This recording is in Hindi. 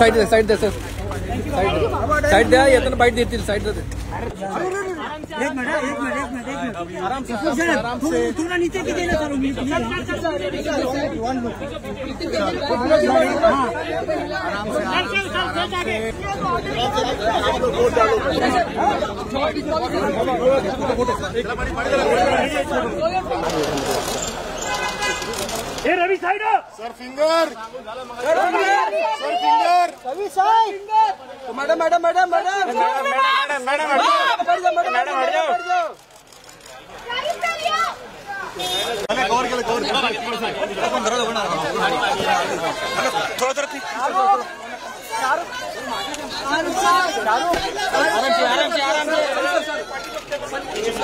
साइड साइड दे सर साइड दे येताना बाइट देतील साइड दे आराम से आराम से आराम से आराम से। Hey Ravi side sir finger sir finger madam madam madam madam madam madam madam madam हट जाओ कवर केलं कवर थोडं थोडं